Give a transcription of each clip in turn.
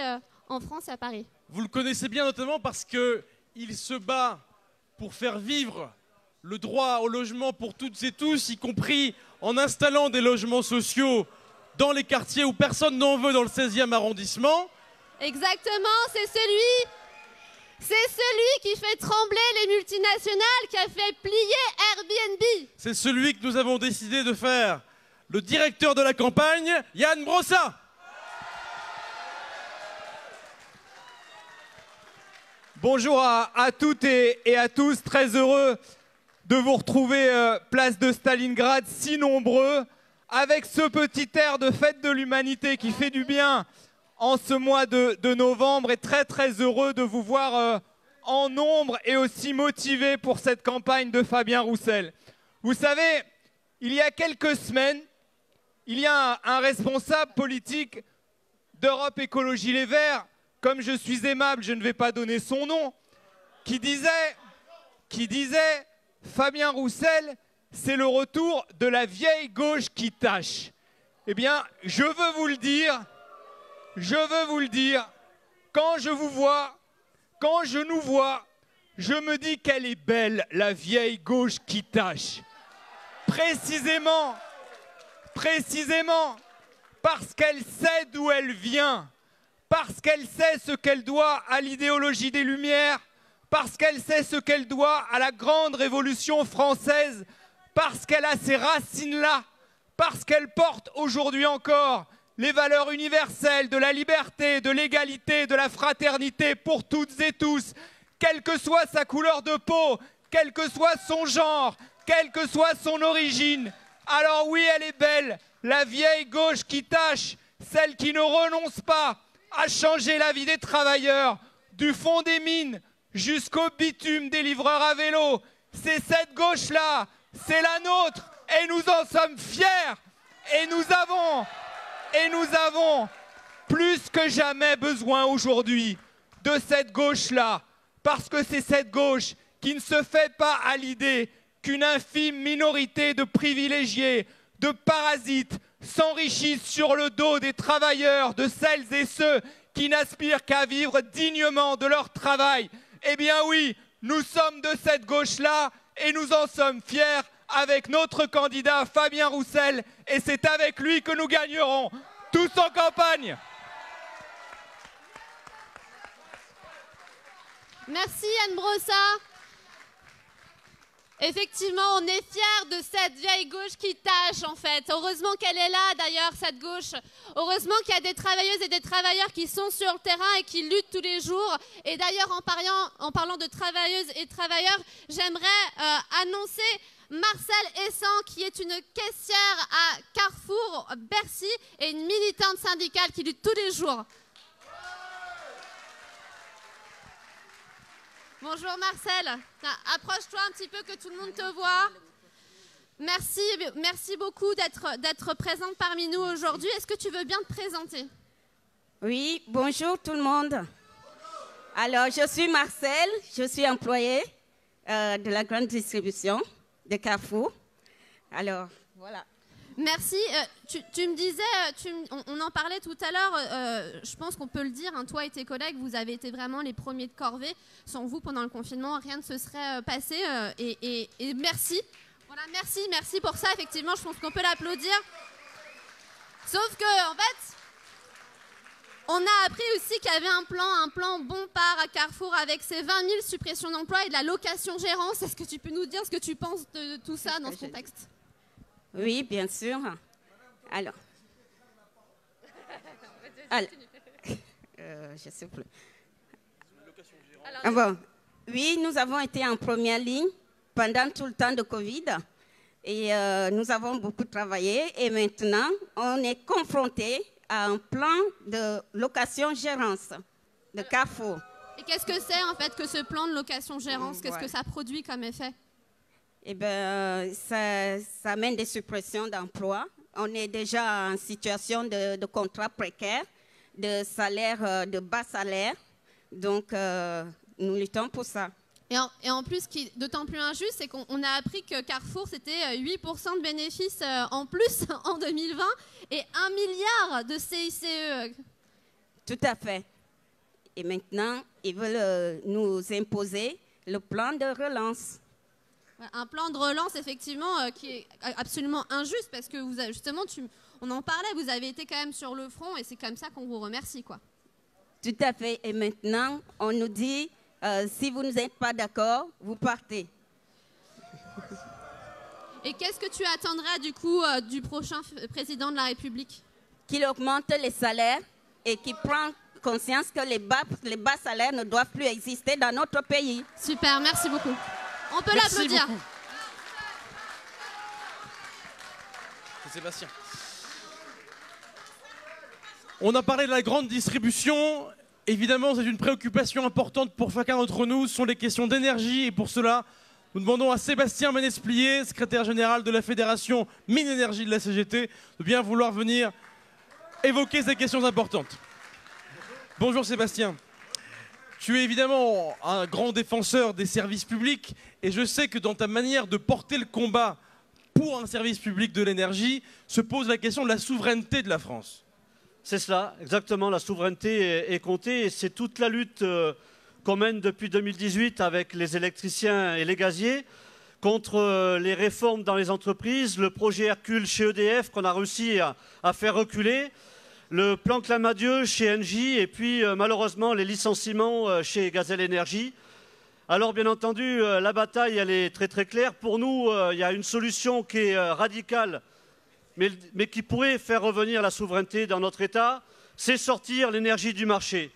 euh, en France, à Paris. Vous le connaissez bien notamment parce qu'il se bat pour faire vivre le droit au logement pour toutes et tous, y compris en installant des logements sociaux dans les quartiers où personne n'en veut dans le 16e arrondissement. Exactement, c'est celui c'est celui qui fait trembler les multinationales, qui a fait plier Airbnb. C'est celui que nous avons décidé de faire le directeur de la campagne, Yann Brossa. Bonjour à, toutes et, à tous, très heureux de vous retrouver euh, place de Stalingrad, si nombreux, avec ce petit air de fête de l'humanité qui fait du bien en ce mois de, novembre et très très heureux de vous voir euh, en nombre et aussi motivé pour cette campagne de Fabien Roussel. Vous savez, il y a quelques semaines, il y a un, responsable politique d'Europe Écologie Les Verts, comme je suis aimable, je ne vais pas donner son nom, qui disait, qui disait Fabien Roussel, c'est le retour de la vieille gauche qui tâche. Eh bien, je veux vous le dire, je veux vous le dire, quand je vous vois, quand je nous vois, je me dis qu'elle est belle, la vieille gauche qui tâche. Précisément, précisément, parce qu'elle sait d'où elle vient, parce qu'elle sait ce qu'elle doit à l'idéologie des Lumières, parce qu'elle sait ce qu'elle doit à la grande révolution française, parce qu'elle a ces racines-là, parce qu'elle porte aujourd'hui encore les valeurs universelles de la liberté, de l'égalité, de la fraternité pour toutes et tous, quelle que soit sa couleur de peau, quel que soit son genre, quelle que soit son origine. Alors oui, elle est belle, la vieille gauche qui tâche, celle qui ne renonce pas à changer la vie des travailleurs, du fond des mines jusqu'au bitume des livreurs à vélo. C'est cette gauche-là, c'est la nôtre, et nous en sommes fiers. Et nous avons et nous avons plus que jamais besoin aujourd'hui de cette gauche-là, parce que c'est cette gauche qui ne se fait pas à l'idée qu'une infime minorité de privilégiés, de parasites, s'enrichissent sur le dos des travailleurs, de celles et ceux qui n'aspirent qu'à vivre dignement de leur travail. Eh bien oui, nous sommes de cette gauche-là et nous en sommes fiers avec notre candidat Fabien Roussel et c'est avec lui que nous gagnerons tous en campagne. Merci Anne Brossa. Effectivement, on est fiers de cette vieille gauche qui tâche en fait. Heureusement qu'elle est là d'ailleurs, cette gauche. Heureusement qu'il y a des travailleuses et des travailleurs qui sont sur le terrain et qui luttent tous les jours. Et d'ailleurs, en parlant, de travailleuses et travailleurs, j'aimerais euh, annoncer Marcel Essan, qui est une caissière à Carrefour Bercy et une militante syndicale qui lutte tous les jours. Bonjour Marcel, approche-toi un petit peu que tout le monde te voit. Merci, merci beaucoup d'être présente parmi nous aujourd'hui. Est-ce que tu veux bien te présenter? Oui, bonjour tout le monde. Alors, je suis Marcel, je suis employée euh, de la grande distribution de Carrefour. Alors, voilà. Merci. Euh, tu, me disais, euh, on, en parlait tout à l'heure, euh, je pense qu'on peut le dire, hein, toi et tes collègues, vous avez été vraiment les premiers de corvée. Sans vous, pendant le confinement, rien ne se serait passé. Et, et, merci. Voilà, merci, merci pour ça. Effectivement, je pense qu'on peut l'applaudir. Sauf que, en fait, on a appris aussi qu'il y avait un plan, un plan bon part à Carrefour avec ses 20 000 suppressions d'emplois et de la location gérance. Est-ce que tu peux nous dire ce que tu penses de tout ça dans ce contexte? Oui, bien sûr. Alors. Alors euh, je sais plus. Bon. Oui, nous avons été en première ligne pendant tout le temps de Covid et euh, nous avons beaucoup travaillé et maintenant on est confronté un plan de location-gérance de Carrefour. Et qu'est-ce que c'est en fait que ce plan de location-gérance Qu'est-ce que ça produit comme effet? Eh bien, ça, ça amène des suppressions d'emplois. On est déjà en situation de, de contrat précaire, de salaire, euh, de bas salaire. Donc, euh, nous luttons pour ça. Et en, plus, ce qui est d'autant plus injuste, c'est qu'on a appris que Carrefour, c'était 8% euh, de bénéfices euh, en plus en 2020 et 1 milliard de CICE. Tout à fait. Et maintenant, ils veulent euh, nous imposer le plan de relance. Un plan de relance, effectivement, euh, qui est absolument injuste parce que vous avez, justement, tu, on en parlait, vous avez été quand même sur le front et c'est comme ça qu'on vous remercie, quoi. Tout à fait. Et maintenant, on nous dit, euh, si vous n'êtes pas d'accord, vous partez. Et qu'est-ce que tu attendrais du coup euh, du prochain président de la République? Qu'il augmente les salaires et qu'il prend conscience que les bas, les bas salaires ne doivent plus exister dans notre pays. Super, merci beaucoup. On peut l'applaudir. Sébastien. On a parlé de la grande distribution. Évidemment, c'est une préoccupation importante pour chacun d'entre nous. Ce sont les questions d'énergie. Et pour cela, nous demandons à Sébastien Ménesplier, secrétaire général de la Fédération Mine Énergie de la CGT, de bien vouloir venir évoquer ces questions importantes. Bonjour Sébastien. Tu es évidemment un grand défenseur des services publics et je sais que dans ta manière de porter le combat pour un service public de l'énergie se pose la question de la souveraineté de la France. C'est cela, exactement. La souveraineté est, comptée et c'est toute la lutte euh, qu'on mène depuis 2018 avec les électriciens et les gaziers contre euh, les réformes dans les entreprises, le projet Hercule chez EDF qu'on a réussi à, faire reculer, le plan Clamadieu chez Engie et puis euh, malheureusement les licenciements chez Gazelle Énergie. Alors bien entendu, la bataille elle est très très claire. Pour nous, il y a une solution qui est radicale mais, qui pourrait faire revenir la souveraineté dans notre État, c'est sortir l'énergie du marché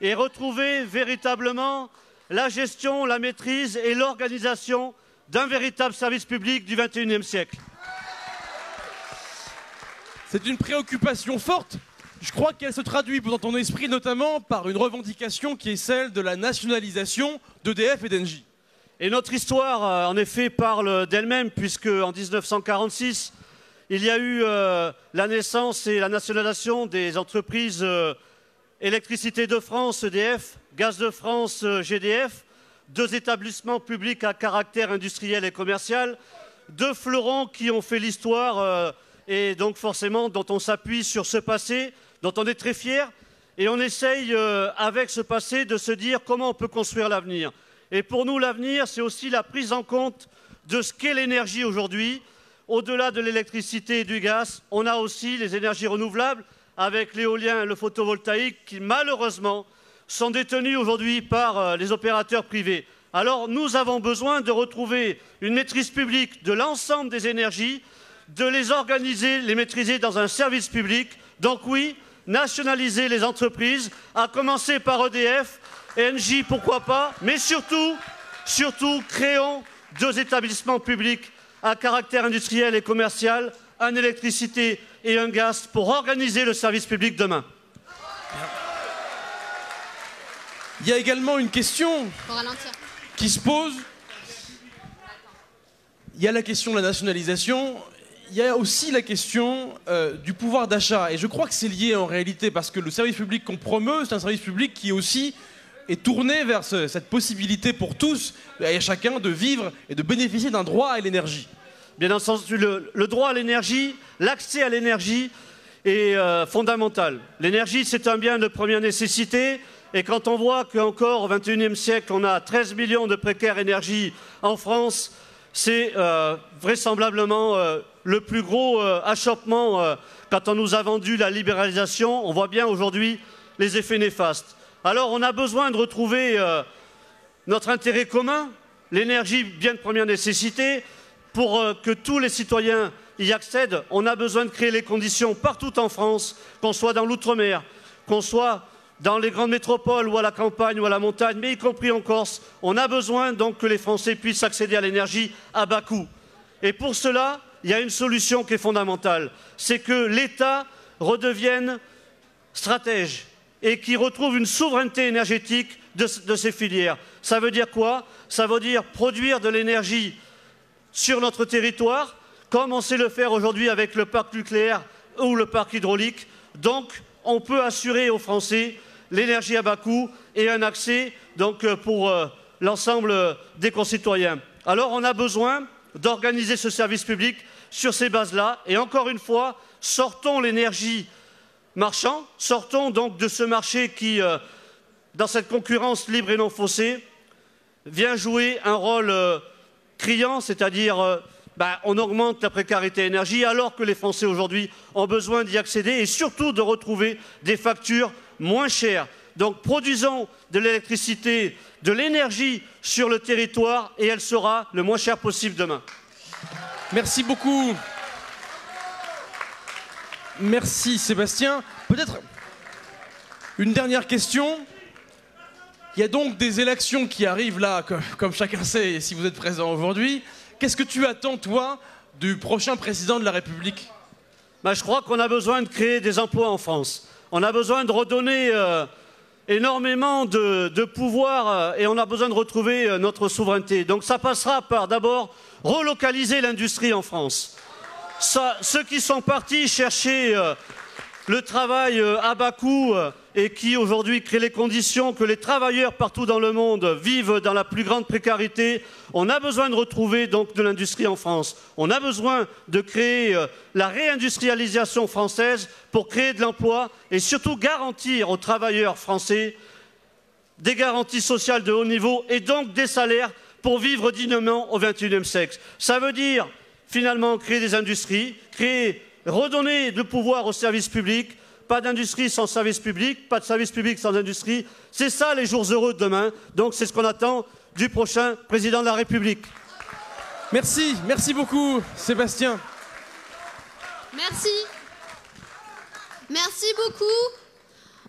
et retrouver véritablement la gestion, la maîtrise et l'organisation d'un véritable service public du XXIe siècle. C'est une préoccupation forte. Je crois qu'elle se traduit dans ton esprit notamment par une revendication qui est celle de la nationalisation d'EDF et d'Engie. Et notre histoire, euh, en effet, parle d'elle-même, puisque en 1946, il y a eu euh, la naissance et la nationalisation des entreprises euh, Électricité de France, EDF, Gaz de France, GDF, deux établissements publics à caractère industriel et commercial, deux fleurons qui ont fait l'histoire et donc forcément dont on s'appuie sur ce passé, dont on est très fier, et on essaye avec ce passé de se dire comment on peut construire l'avenir. Et pour nous, l'avenir, c'est aussi la prise en compte de ce qu'est l'énergie aujourd'hui, au-delà de l'électricité et du gaz, on a aussi les énergies renouvelables avec l'éolien et le photovoltaïque qui malheureusement sont détenus aujourd'hui par euh, les opérateurs privés. Alors nous avons besoin de retrouver une maîtrise publique de l'ensemble des énergies, de les organiser, les maîtriser dans un service public. Donc oui, nationaliser les entreprises, à commencer par EDF, Engie pourquoi pas, mais surtout, surtout créons deux établissements publics à caractère industriel et commercial, en électricité et un gaz pour organiser le service public demain. Il y a également une question qui se pose. Il y a la question de la nationalisation, il y a aussi la question euh, du pouvoir d'achat. Et je crois que c'est lié en réalité, parce que le service public qu'on promeut, c'est un service public qui aussi est tourné vers cette possibilité pour tous et chacun de vivre et de bénéficier d'un droit à l'énergie. Bien le, le droit à l'énergie, l'accès à l'énergie est euh, fondamental. L'énergie, c'est un bien de première nécessité. Et quand on voit qu'encore au XXIe siècle, on a 13 millions de précaires énergie en France, c'est euh, vraisemblablement euh, le plus gros achoppement quand on nous a vendu la libéralisation. On voit bien aujourd'hui les effets néfastes. Alors on a besoin de retrouver notre intérêt commun, l'énergie bien de première nécessité, pour euh, que tous les citoyens y accèdent, on a besoin de créer les conditions partout en France, qu'on soit dans l'outre-mer, qu'on soit dans les grandes métropoles ou à la campagne ou à la montagne, mais y compris en Corse. On a besoin donc que les Français puissent accéder à l'énergie à bas coût. Et pour cela, il y a une solution qui est fondamentale, c'est que l'État redevienne stratège et qu'il retrouve une souveraineté énergétique de, de ces filières. Ça veut dire quoi? Ça veut dire produire de l'énergie sur notre territoire, comme on sait le faire aujourd'hui avec le parc nucléaire ou le parc hydraulique. Donc, on peut assurer aux Français l'énergie à bas coût et un accès donc, euh, pour euh, l'ensemble des concitoyens. Alors, on a besoin d'organiser ce service public sur ces bases-là. Et encore une fois, sortons l'énergie marchand. Sortons donc de ce marché qui, euh, dans cette concurrence libre et non faussée, vient jouer un rôle euh, criant, c'est-à-dire euh, bah, on augmente la précarité énergie alors que les Français aujourd'hui ont besoin d'y accéder et surtout de retrouver des factures moins chères. Donc produisons de l'électricité, de l'énergie sur le territoire et elle sera le moins cher possible demain. Merci beaucoup. Merci Sébastien. Peut-être une dernière question. Il y a donc des élections qui arrivent là, comme, chacun sait, si vous êtes présent aujourd'hui. Qu'est-ce que tu attends, toi, du prochain président de la République? Bah, Je crois qu'on a besoin de créer des emplois en France. On a besoin de redonner euh, énormément de, pouvoir euh, et on a besoin de retrouver euh, notre souveraineté. Donc ça passera par d'abord relocaliser l'industrie en France. ceux qui sont partis chercher le travail à bas coût et qui aujourd'hui crée les conditions que les travailleurs partout dans le monde vivent dans la plus grande précarité. On a besoin de retrouver donc de l'industrie en France. On a besoin de créer euh, la réindustrialisation française pour créer de l'emploi et surtout garantir aux travailleurs français des garanties sociales de haut niveau et donc des salaires pour vivre dignement au XXIe siècle. Ça veut dire finalement créer des industries, créer, redonner le pouvoir aux services publics, pas d'industrie sans service public, pas de service public sans industrie. C'est ça les jours heureux de demain. Donc c'est ce qu'on attend du prochain président de la République. Merci, merci beaucoup Sébastien. Merci. Merci beaucoup.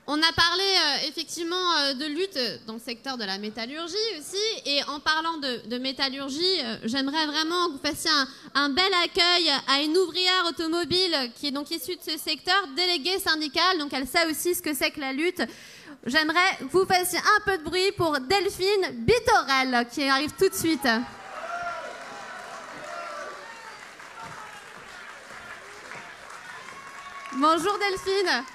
On a parlé euh, effectivement euh, de lutte dans le secteur de la métallurgie aussi. Et en parlant de, métallurgie, euh, j'aimerais vraiment que vous fassiez un, bel accueil à une ouvrière automobile qui est donc issue de ce secteur, déléguée syndicale. Donc elle sait aussi ce que c'est que la lutte. J'aimerais que vous fassiez un peu de bruit pour Delphine Bitorel qui arrive tout de suite. Bonjour Delphine.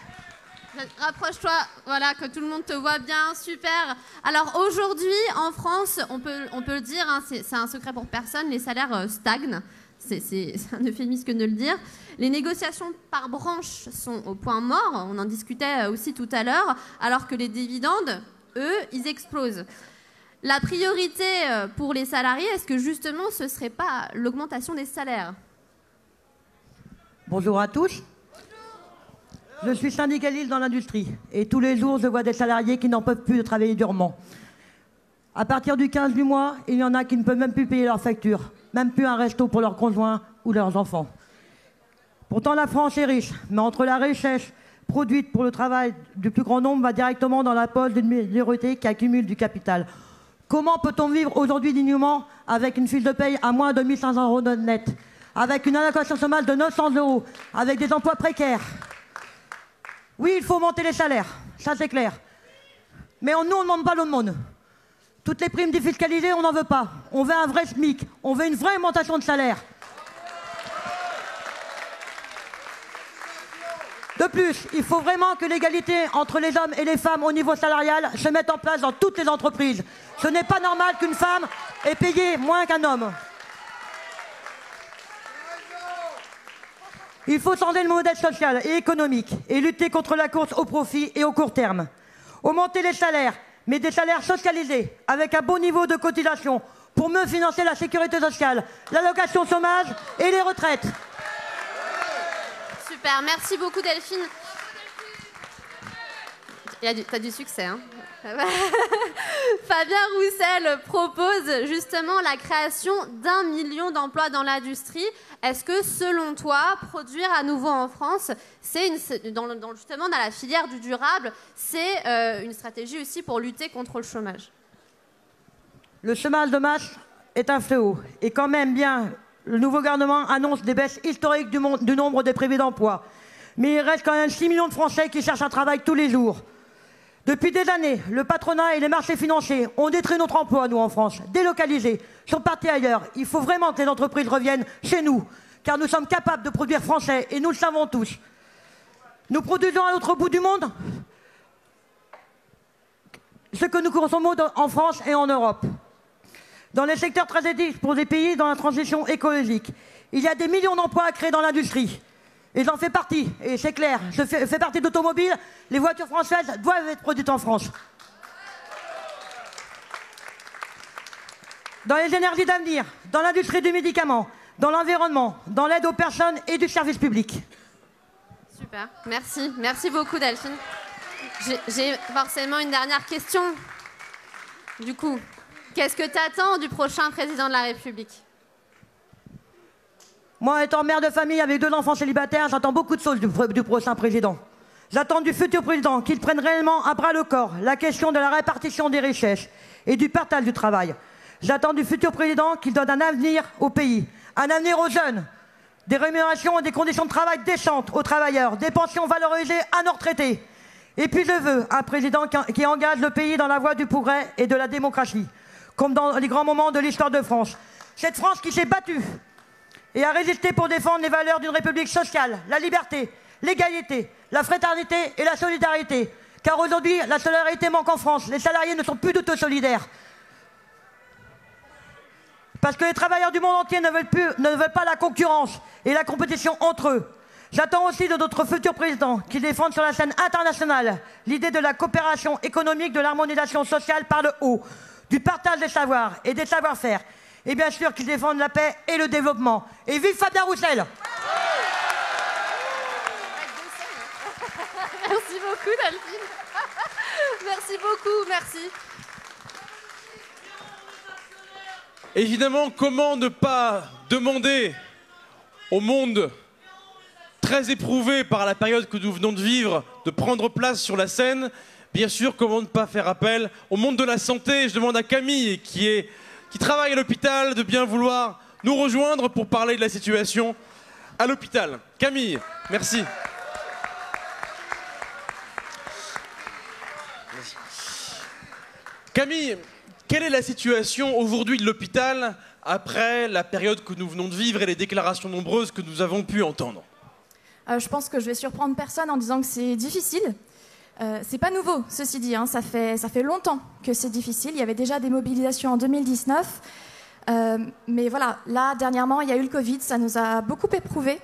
Rapproche-toi, voilà, que tout le monde te voit bien, super. Alors aujourd'hui, en France, on peut, on peut le dire, hein, c'est un secret pour personne, les salaires euh, stagnent. C'est un euphémisme que de le dire. Les négociations par branche sont au point mort, on en discutait euh, aussi tout à l'heure, alors que les dividendes, eux, ils explosent. La priorité euh, pour les salariés, est-ce que justement ce ne serait pas l'augmentation des salaires? Bonjour à tous. Je suis syndicaliste dans l'industrie et tous les jours, je vois des salariés qui n'en peuvent plus de travailler durement. À partir du 15 du mois, il y en a qui ne peuvent même plus payer leurs factures, même plus un resto pour leurs conjoints ou leurs enfants. Pourtant, la France est riche, mais entre la richesse produite pour le travail du plus grand nombre va directement dans la poche d'une minorité qui accumule du capital. Comment peut-on vivre aujourd'hui dignement avec une fiche de paye à moins de 1500 euros net, avec une allocation chômage de 900 euros, avec des emplois précaires? Oui, il faut monter les salaires, ça c'est clair. Mais nous, on ne demande pas l'aumône. Toutes les primes défiscalisées, on n'en veut pas. On veut un vrai SMIC, on veut une vraie augmentation de salaire. De plus, il faut vraiment que l'égalité entre les hommes et les femmes au niveau salarial se mette en place dans toutes les entreprises. Ce n'est pas normal qu'une femme ait payé moins qu'un homme. Il faut changer le modèle social et économique et lutter contre la course au profit et au court terme. Augmenter les salaires, mais des salaires socialisés, avec un bon niveau de cotisation, pour mieux financer la sécurité sociale, l'allocation chômage et les retraites. Super, merci beaucoup Delphine. Tu as du succès, hein Fabien Roussel propose justement la création d'un million d'emplois dans l'industrie. Est-ce que, selon toi, produire à nouveau en France, c'est dans, justement dans la filière du durable, c'est euh, une stratégie aussi pour lutter contre le chômage? Le chômage de masse est un fléau. Et quand même bien, le nouveau gouvernement annonce des baisses historiques du, nombre des privés d'emploi. Mais il reste quand même 6 millions de Français qui cherchent un travail tous les jours. Depuis des années, le patronat et les marchés financiers ont détruit notre emploi, nous, en France, délocalisés, sont partis ailleurs. Il faut vraiment que les entreprises reviennent chez nous, car nous sommes capables de produire français, et nous le savons tous. Nous produisons à l'autre bout du monde ce que nous consommons en France et en Europe. Dans les secteurs stratégiques pour les pays dans la transition écologique, il y a des millions d'emplois à créer dans l'industrie. Et j'en fais partie, et c'est clair, je fais, partie d'automobile, les voitures françaises doivent être produites en France. Dans les énergies d'avenir, dans l'industrie du médicament, dans l'environnement, dans l'aide aux personnes et du service public. Super, merci. Merci beaucoup Delphine. J'ai forcément une dernière question. Du coup, qu'est-ce que tu attends du prochain président de la République? Moi, étant mère de famille avec deux enfants célibataires, j'attends beaucoup de choses du, pr- du prochain président. J'attends du futur président qu'il prenne réellement à bras le corps la question de la répartition des richesses et du partage du travail. J'attends du futur président qu'il donne un avenir au pays, un avenir aux jeunes, des rémunérations et des conditions de travail décentes aux travailleurs, des pensions valorisées à nos retraités. Et puis je veux un président qui engage le pays dans la voie du progrès et de la démocratie, comme dans les grands moments de l'histoire de France. Cette France qui s'est battue et à résister pour défendre les valeurs d'une république sociale, la liberté, l'égalité, la fraternité et la solidarité. Car aujourd'hui, la solidarité manque en France. Les salariés ne sont plus du tout solidaires. Parce que les travailleurs du monde entier ne veulent, plus, ne veulent pas la concurrence et la compétition entre eux. J'attends aussi de notre futur président qu'il défende sur la scène internationale l'idée de la coopération économique, de l'harmonisation sociale par le haut, du partage des savoirs et des savoir-faire. Et bien sûr qu'il défende la paix et le développement. Et vive Fabien Roussel Merci beaucoup Delphine. Merci beaucoup, merci. Évidemment, comment ne pas demander au monde très éprouvé par la période que nous venons de vivre de prendre place sur la scène? Bien sûr, comment ne pas faire appel au monde de la santé? Je demande à Camille, qui, est, qui travaille à l'hôpital, de bien vouloir nous rejoindre pour parler de la situation à l'hôpital. Camille, merci. Camille, quelle est la situation aujourd'hui de l'hôpital après la période que nous venons de vivre et les déclarations nombreuses que nous avons pu entendre? Euh, je pense que je vais surprendre personne en disant que c'est difficile. Euh, c'est pas nouveau, ceci dit. hein, ça, fait, ça fait longtemps que c'est difficile. Il y avait déjà des mobilisations en 2019. Euh, mais voilà, là, dernièrement, il y a eu le Covid. Ça nous a beaucoup éprouvé.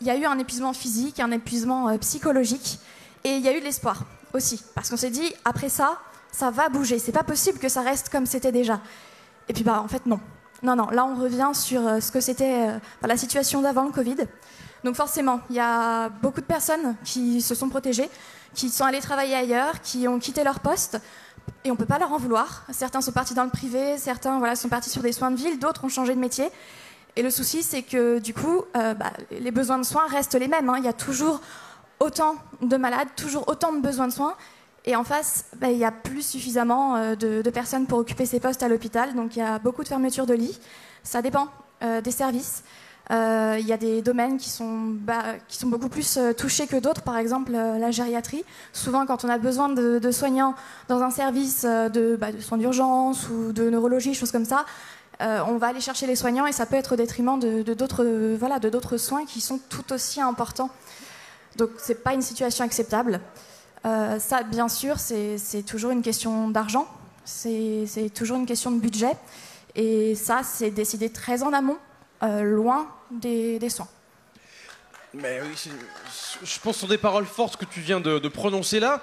Il y a eu un épuisement physique, un épuisement euh, psychologique. Et il y a eu de l'espoir aussi. Parce qu'on s'est dit, après ça, ça va bouger. C'est pas possible que ça reste comme c'était déjà. Et puis, bah, en fait, non. Non, non. Là, on revient sur ce que c'était la situation d'avant le Covid. Donc forcément, il y a beaucoup de personnes qui se sont protégées, qui sont allées travailler ailleurs, qui ont quitté leur poste, et on ne peut pas leur en vouloir. Certains sont partis dans le privé, certains voilà, sont partis sur des soins de ville, d'autres ont changé de métier. Et le souci, c'est que du coup, euh, bah, les besoins de soins restent les mêmes. hein. Il y a toujours autant de malades, toujours autant de besoins de soins. Et en face, bah, il n'y a plus suffisamment euh, de, de personnes pour occuper ces postes à l'hôpital. Donc il y a beaucoup de fermetures de lits. Ça dépend euh, des services. Euh, Il y a des domaines qui sont, beaucoup plus euh, touchés que d'autres, par exemple euh, la gériatrie. Souvent, quand on a besoin de, soignants dans un service de, bah, de soins d'urgence ou de neurologie, choses comme ça, on va aller chercher les soignants et ça peut être au détriment de d'autres soins qui sont tout aussi importants. Donc, ce n'est pas une situation acceptable. Ça, bien sûr, c'est toujours une question d'argent, c'est toujours une question de budget. Et ça, c'est décidé très en amont, euh, loin des, des. Mais oui, je pense que ce sont des paroles fortes que tu viens de, prononcer là.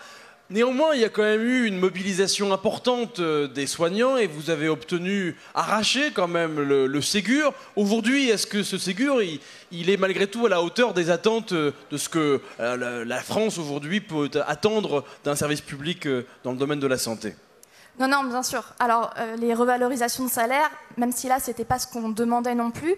Néanmoins, il y a quand même eu une mobilisation importante euh, des soignants et vous avez obtenu, arraché quand même le, Ségur. Aujourd'hui, est-ce que ce Ségur, il, il est malgré tout à la hauteur des attentes euh, de ce que la, la France aujourd'hui peut attendre d'un service public dans le domaine de la santé? Non, non, bien sûr. Alors, euh, les revalorisations de salaire, même si là, c'était pas ce qu'on demandait non plus,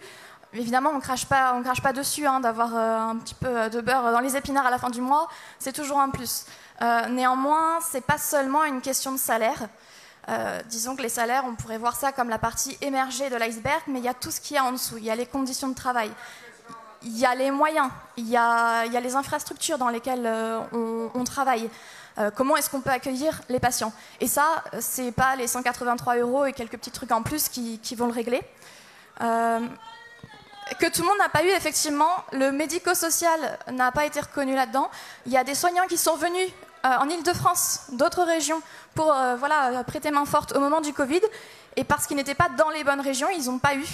évidemment, on crache pas, crache pas dessus hein, d'avoir euh, un petit peu de beurre dans les épinards à la fin du mois, c'est toujours un plus. Euh, néanmoins, c'est pas seulement une question de salaire. Disons que les salaires, on pourrait voir ça comme la partie émergée de l'iceberg, mais il y a tout ce qu'il y a en dessous. Il y a les conditions de travail, il y a les moyens, il y a, les infrastructures dans lesquelles on travaille. Euh, comment est-ce qu'on peut accueillir les patients? Et ça, euh, c'est pas les 183 euros et quelques petits trucs en plus qui, vont le régler. Euh, que tout le monde n'a pas eu, effectivement, le médico-social n'a pas été reconnu là-dedans. Il y a des soignants qui sont venus en Ile-de-France, d'autres régions, pour voilà, prêter main forte au moment du Covid. Et parce qu'ils n'étaient pas dans les bonnes régions, ils n'ont pas eu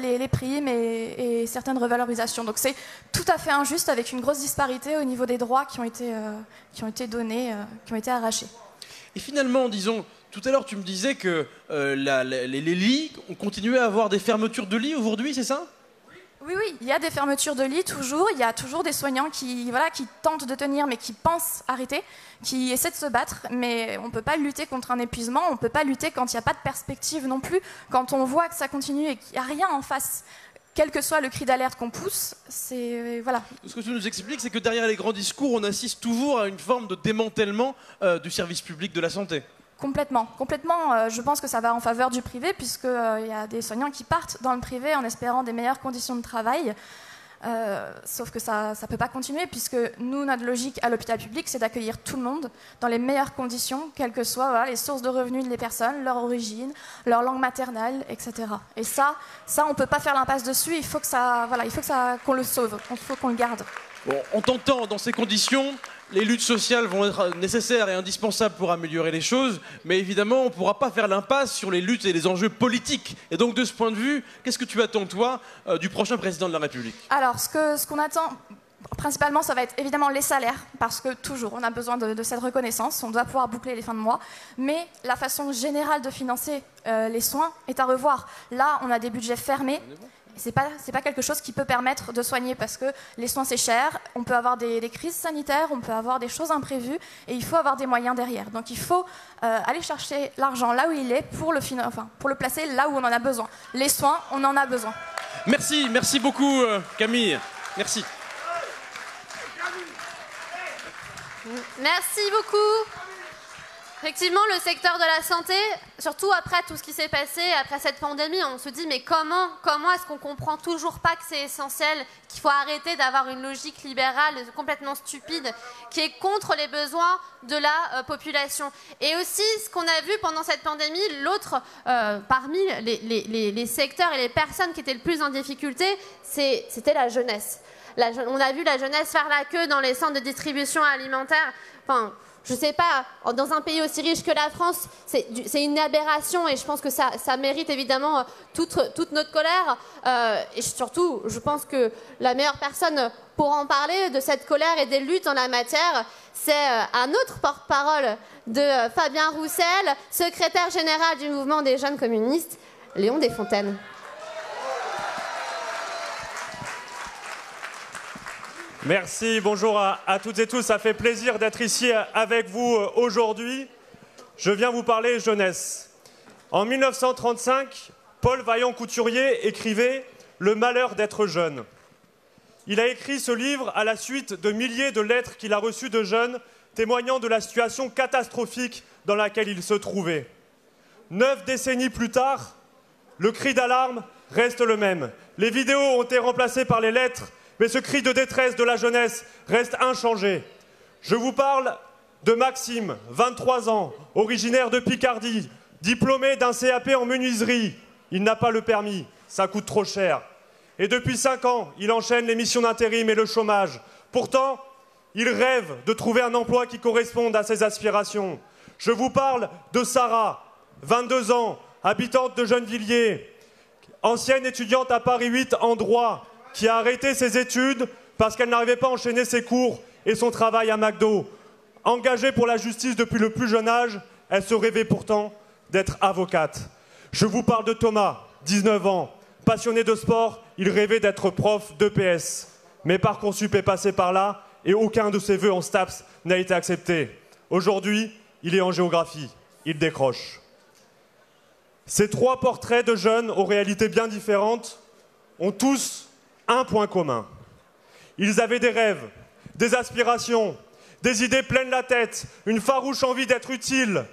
les, primes et, certaines revalorisations. Donc c'est tout à fait injuste avec une grosse disparité au niveau des droits qui ont été, qui ont été donnés, qui ont été arrachés. Et finalement, disons, tout à l'heure tu me disais que les, les lits ont continué à avoir des fermetures de lits aujourd'hui, c'est ça? Oui, oui, il y a des fermetures de lits toujours. Il y a toujours des soignants qui, voilà, tentent de tenir, mais qui pensent arrêter, qui essaient de se battre. Mais on ne peut pas lutter contre un épuisement. On ne peut pas lutter quand il n'y a pas de perspective non plus. Quand on voit que ça continue et qu'il n'y a rien en face, quel que soit le cri d'alerte qu'on pousse, c'est voilà. Ce que tu nous expliques, c'est que derrière les grands discours, on assiste toujours à une forme de démantèlement euh, du service public de la santé. Complètement, complètement. Euh, je pense que ça va en faveur du privé, puisqu'il euh, y a des soignants qui partent dans le privé en espérant des meilleures conditions de travail. Euh, sauf que ça ne peut pas continuer, puisque nous, notre logique à l'hôpital public, c'est d'accueillir tout le monde dans les meilleures conditions, quelles que soient les sources de revenus des personnes, leur origine, leur langue maternelle, etc. Et ça, ça on ne peut pas faire l'impasse dessus, il faut ça, voilà, qu'on le sauve, il faut qu'on le garde. Bon, on t'entend dans ces conditions, les luttes sociales vont être nécessaires et indispensables pour améliorer les choses, mais évidemment, on ne pourra pas faire l'impasse sur les luttes et les enjeux politiques. Et donc, de ce point de vue, qu'est-ce que tu attends, toi, euh, du prochain président de la République? Alors, ce qu'on ce attend, principalement, ça va être évidemment les salaires, parce que toujours, on a besoin de, cette reconnaissance, on doit pouvoir boucler les fins de mois, mais la façon générale de financer euh, les soins est à revoir. Là, on a des budgets fermés c'est pas pas quelque chose qui peut permettre de soigner parce que les soins c'est cher, on peut avoir des, crises sanitaires, on peut avoir des choses imprévues et il faut avoir des moyens derrière. Donc il faut euh, aller chercher l'argent là où il est pour le enfin, pour le placer là où on en a besoin. Les soins, on en a besoin. Merci, merci beaucoup euh, Camille. Merci. Merci beaucoup. Effectivement, le secteur de la santé, surtout après tout ce qui s'est passé, après cette pandémie, on se dit mais comment, comment est-ce qu'on comprend toujours pas que c'est essentiel, qu'il faut arrêter d'avoir une logique libérale complètement stupide qui est contre les besoins de la euh, population? Et aussi, ce qu'on a vu pendant cette pandémie, l'autre euh, parmi les, secteurs et les personnes qui étaient le plus en difficulté, c'était la jeunesse. on a vu la jeunesse faire la queue dans les centres de distribution alimentaire. Je ne sais pas, dans un pays aussi riche que la France, c'est une aberration et je pense que ça, mérite évidemment euh, toute, notre colère. Euh, et surtout, je pense que la meilleure personne pour en parler de cette colère et des luttes en la matière, c'est euh, un autre porte-parole de Fabien Roussel, secrétaire général du mouvement des jeunes communistes, Léon Desfontaines. Merci, bonjour à, toutes et tous. Ça fait plaisir d'être ici avec vous euh, aujourd'hui. Je viens vous parler jeunesse. En 1935, Paul Vaillant-Couturier écrivait Le malheur d'être jeune. Il a écrit ce livre à la suite de milliers de lettres qu'il a reçues de jeunes témoignant de la situation catastrophique dans laquelle il se trouvait. Neuf décennies plus tard, le cri d'alarme reste le même. Les vidéos ont été remplacées par les lettres mais ce cri de détresse de la jeunesse reste inchangé. Je vous parle de Maxime, 23 ans, originaire de Picardie, diplômé d'un CAP en menuiserie. Il n'a pas le permis, ça coûte trop cher. Et depuis 5 ans, il enchaîne les missions d'intérim et le chômage. Pourtant, il rêve de trouver un emploi qui corresponde à ses aspirations. Je vous parle de Sarah, 22 ans, habitante de Gennevilliers, ancienne étudiante à Paris 8 en droit, qui a arrêté ses études parce qu'elle n'arrivait pas à enchaîner ses cours et son travail à McDo. Engagée pour la justice depuis le plus jeune âge, elle se rêvait pourtant d'être avocate. Je vous parle de Thomas, 19 ans. Passionné de sport, il rêvait d'être prof d'EPS. Mais Parcoursup est passé par là et aucun de ses vœux en STAPS n'a été accepté. Aujourd'hui, il est en géographie. Il décroche. Ces trois portraits de jeunes aux réalités bien différentes ont tous un point commun. Ils avaient des rêves, des aspirations, des idées pleines la tête, une farouche envie d'être utile.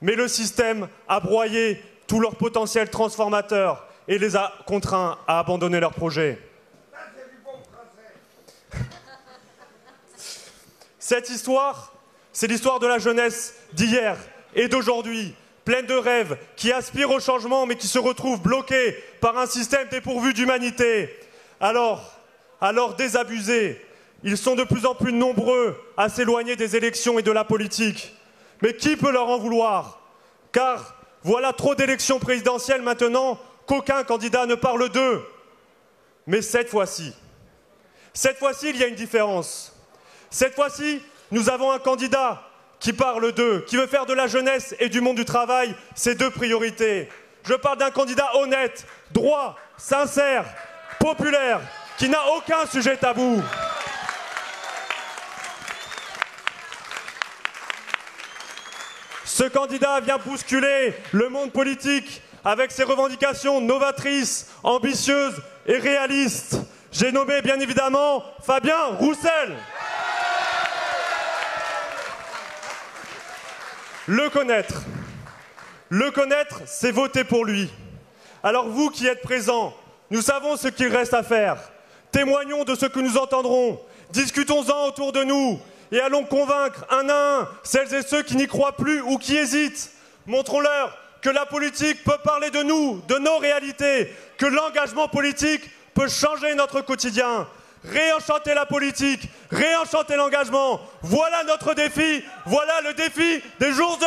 Mais le système a broyé tout leur potentiel transformateur et les a contraints à abandonner leurs projets. Cette histoire, c'est l'histoire de la jeunesse d'hier et d'aujourd'hui, pleine de rêves, qui aspire au changement mais qui se retrouve bloquée par un système dépourvu d'humanité. Alors, alors désabusez, Ils sont de plus en plus nombreux à s'éloigner des élections et de la politique. Mais qui peut leur en vouloir? Car voilà trop d'élections présidentielles maintenant qu'aucun candidat ne parle d'eux. Mais cette fois-ci, cette fois-ci, il y a une différence. Cette fois-ci, nous avons un candidat qui parle d'eux, qui veut faire de la jeunesse et du monde du travail ses deux priorités. Je parle d'un candidat honnête, droit, sincère, populaire, qui n'a aucun sujet tabou. Ce candidat vient bousculer le monde politique avec ses revendications novatrices, ambitieuses et réalistes. J'ai nommé bien évidemment Fabien Roussel. Le connaître. Le connaître, c'est voter pour lui. Alors vous qui êtes présents, nous savons ce qu'il reste à faire. Témoignons de ce que nous entendrons. Discutons-en autour de nous et allons convaincre un à un celles et ceux qui n'y croient plus ou qui hésitent. Montrons-leur que la politique peut parler de nous, de nos réalités, que l'engagement politique peut changer notre quotidien. Réenchanter la politique, réenchanter l'engagement. Voilà notre défi, voilà le défi des jours